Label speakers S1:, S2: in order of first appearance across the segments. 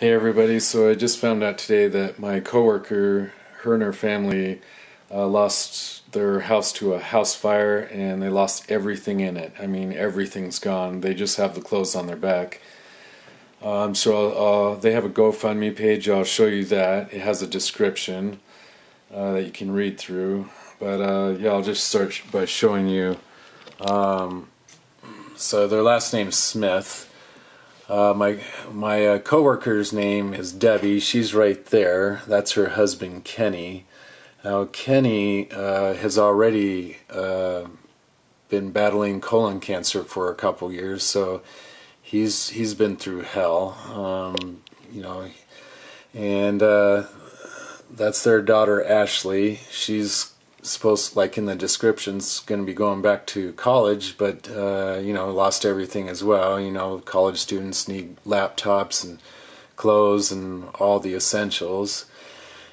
S1: Hey everybody, so I just found out today that my coworker, her and her family uh, lost their house to a house fire and they lost everything in it. I mean, everything's gone. They just have the clothes on their back. Um, so uh, they have a GoFundMe page. I'll show you that. It has a description uh, that you can read through. But uh, yeah, I'll just start by showing you. Um, so their last name's Smith. Uh, my my uh, coworker's name is Debbie. She's right there. That's her husband Kenny. Now Kenny uh, has already uh, been battling colon cancer for a couple years, so he's he's been through hell. Um, you know, and uh, that's their daughter Ashley. She's supposed like in the descriptions going to be going back to college but uh, you know lost everything as well you know college students need laptops and clothes and all the essentials.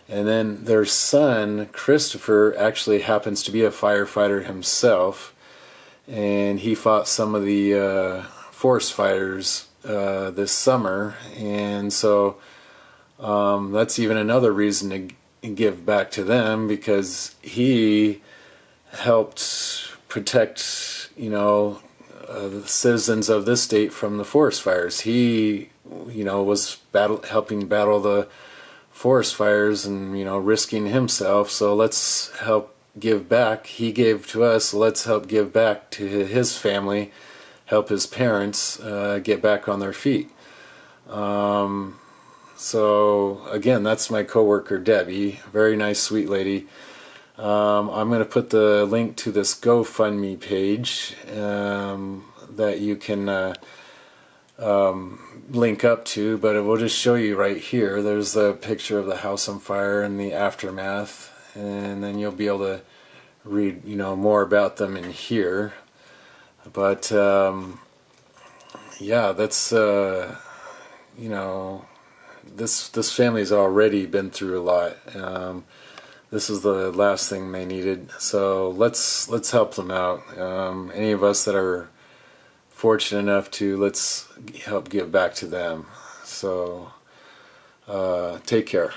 S1: And then their son christopher actually happens to be a firefighter himself and he fought some of the uh, forest fires uh, this summer. And so um, that's even another reason to give back to them because he helped protect, you know, uh, the citizens of this state from the forest fires. He, you know, was battle helping battle the forest fires and you know risking himself. So let's help give back. He gave to us. Let's help give back to his family, help his parents uh, get back on their feet. Um, so again, that's my coworker Debbie, very nice, sweet lady. Um, I'm going to put the link to this GoFundMe page um, that you can uh, um, link up to, but it will just show you right here. There's a picture of the house on fire and the aftermath, and then you'll be able to read, you know, more about them in here. But um, yeah, that's uh, you know this this family's already been through a lot. Um, this is the last thing they needed, so let's let's help them out. Um, any of us that are fortunate enough to let's help give back to them. So uh, take care.